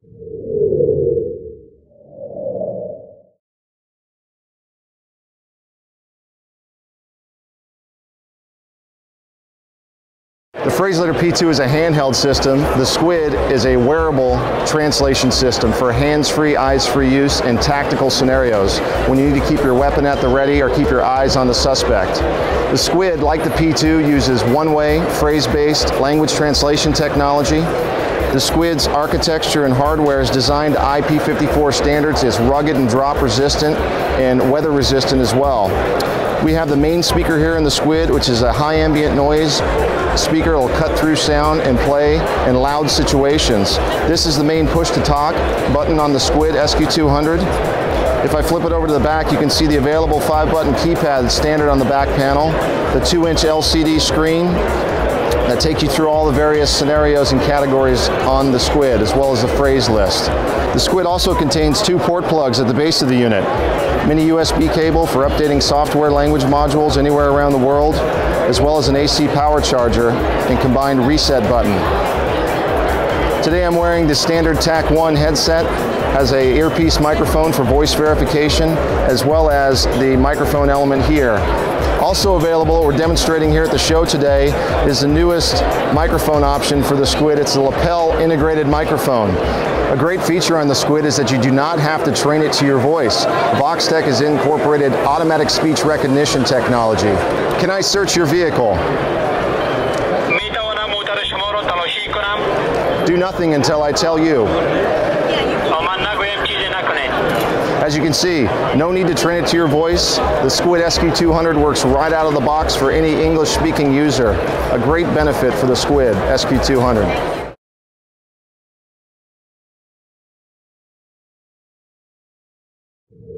The Phraselator P2 is a handheld system. The Squid is a wearable translation system for hands-free, eyes-free use in tactical scenarios when you need to keep your weapon at the ready or keep your eyes on the suspect. The Squid, like the P2, uses one-way, phrase-based language translation technology. The Squid's architecture and hardware is designed to IP54 standards. It's rugged and drop resistant and weather resistant as well. We have the main speaker here in the Squid, which is a high ambient noise speaker. It'll cut through sound and play in loud situations. This is the main push to talk button on the Squid SQ200. If I flip it over to the back, you can see the available five button keypad standard on the back panel, the two inch LCD screen, that take you through all the various scenarios and categories on the Squid, as well as the phrase list. The Squid also contains two port plugs at the base of the unit. Mini USB cable for updating software language modules anywhere around the world, as well as an AC power charger and combined reset button. Today I'm wearing the standard TAC-1 headset, has a earpiece microphone for voice verification, as well as the microphone element here. Also available, we're demonstrating here at the show today, is the newest microphone option for the Squid. It's the lapel integrated microphone. A great feature on the Squid is that you do not have to train it to your voice. Voxtec has incorporated automatic speech recognition technology. Can I search your vehicle? Do nothing until I tell you. As you can see, no need to train it to your voice. The Squid SQ200 works right out of the box for any English speaking user. A great benefit for the Squid SQ200. you